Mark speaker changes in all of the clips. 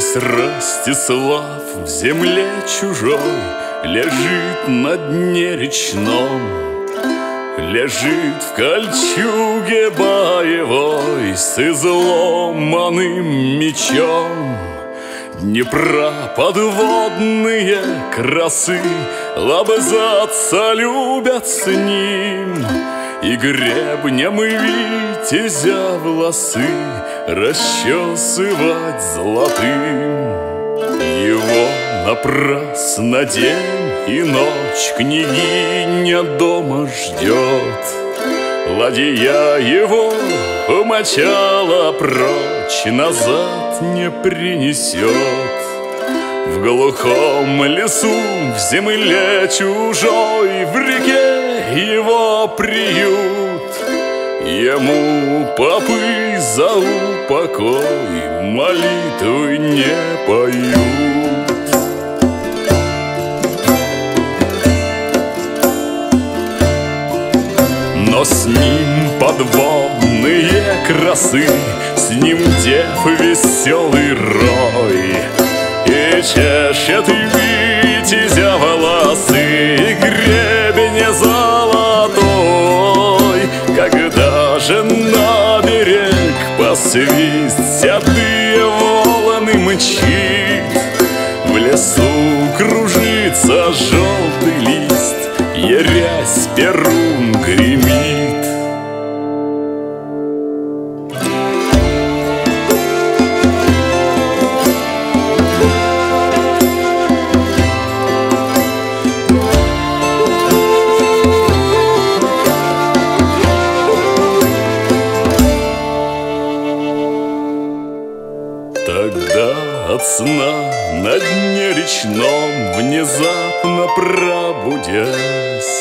Speaker 1: Князь Ростислав в земле чужой Лежит на дне речном Лежит в кольчуге боевой С изломанным мечом. Днепра подводные красы Лобзаться любят с ним И гребнем и витязя волосы Расчесывать золотым. Его напрасно день и ночь Княгиня дома ждет. Ладья его умочала прочь Назад не принесет. В глухом лесу, в земле чужой В реке его приют. Ему попы за упокой Молитвы не поют. Но с ним подводные красы С ним дев веселый рой И чешет посвист Седые волны мчит В лесу кружится желтый лист Ерясь перун сна на дне речном Внезапно пробудясь.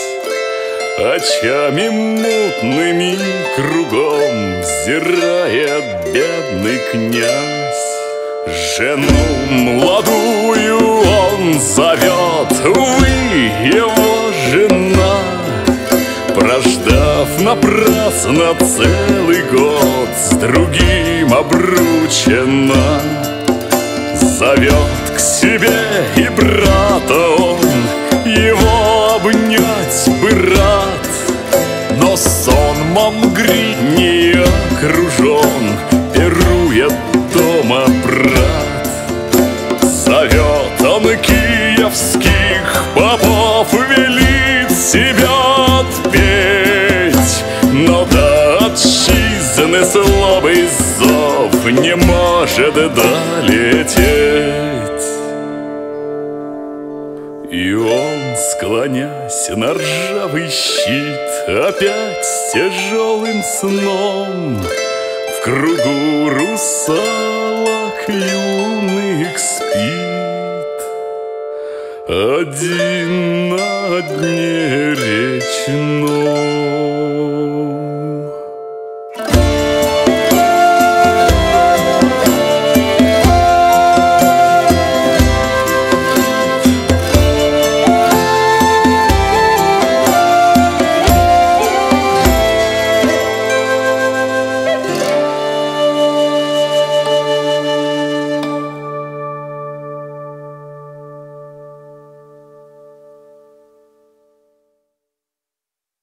Speaker 1: Очами мутными кругом Взирает бедный князь. Жену молодую он зовет Вы его жена. Прождав напрасно целый год С другим обручена Себя отпеть Но до отчизны слабый зов Не может долететь. И он, склонясь на ржавый щит Опять с тяжелым сном В кругу русалок юных спит. Один на дне речном